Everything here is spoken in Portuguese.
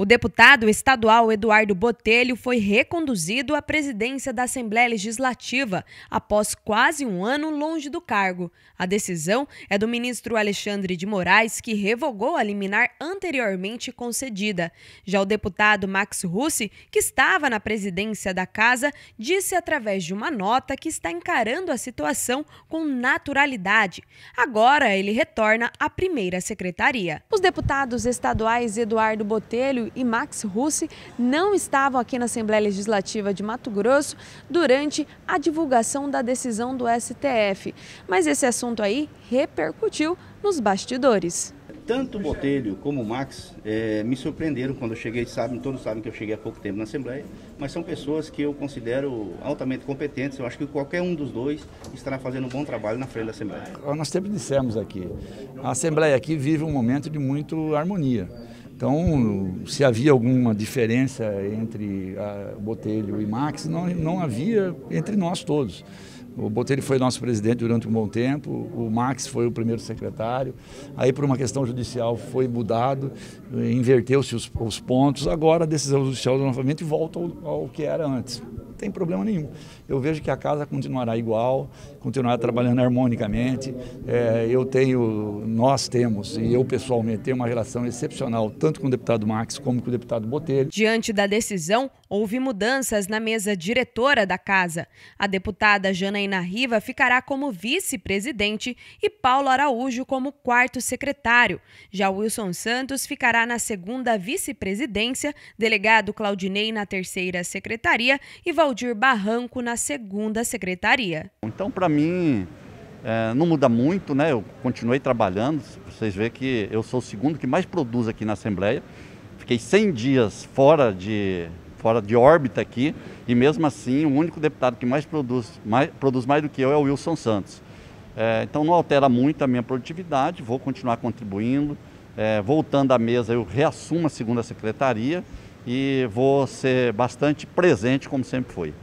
O deputado estadual Eduardo Botelho foi reconduzido à presidência da Assembleia Legislativa após quase um ano longe do cargo. A decisão é do ministro Alexandre de Moraes, que revogou a liminar anteriormente concedida. Já o deputado Max Russi, que estava na presidência da casa, disse através de uma nota que está encarando a situação com naturalidade. Agora ele retorna à primeira secretaria. Os deputados estaduais Eduardo Botelho e Max Russi não estavam aqui na Assembleia Legislativa de Mato Grosso durante a divulgação da decisão do STF. Mas esse assunto aí repercutiu nos bastidores. Tanto o Botelho como o Max é, me surpreenderam quando eu cheguei, sabem, todos sabem que eu cheguei há pouco tempo na Assembleia, mas são pessoas que eu considero altamente competentes. Eu acho que qualquer um dos dois estará fazendo um bom trabalho na frente da Assembleia. Nós sempre dissemos aqui, a Assembleia aqui vive um momento de muito harmonia. Então, se havia alguma diferença entre Botelho e Max, não, não havia entre nós todos. O Botelho foi nosso presidente durante um bom tempo, o Max foi o primeiro secretário. Aí, por uma questão judicial, foi mudado, inverteu-se os, os, pontos. Agora, a decisão judicial novamente volta ao, ao que era antes tem problema nenhum. Eu vejo que a casa continuará igual, continuará trabalhando harmonicamente. É, eu tenho, nós temos, e eu pessoalmente tenho uma relação excepcional, tanto com o deputado Max como com o deputado Botelho. Diante da decisão, houve mudanças na mesa diretora da casa. A deputada Janaína Riva ficará como vice-presidente e Paulo Araújo como quarto secretário. Já Wilson Santos ficará na segunda vice-presidência, delegado Claudinei na terceira secretaria e Valdir Valdir Barranco na segunda secretaria. Então, para mim, é, não muda muito, né? Eu continuei trabalhando. Vocês veem que eu sou o segundo que mais produz aqui na Assembleia. Fiquei 100 dias fora de, fora de órbita aqui e mesmo assim o único deputado que mais produz mais, produz mais do que eu é o Wilson Santos. É, então não altera muito a minha produtividade, vou continuar contribuindo. É, voltando à mesa, eu reassumo a segunda secretaria e vou ser bastante presente como sempre fui.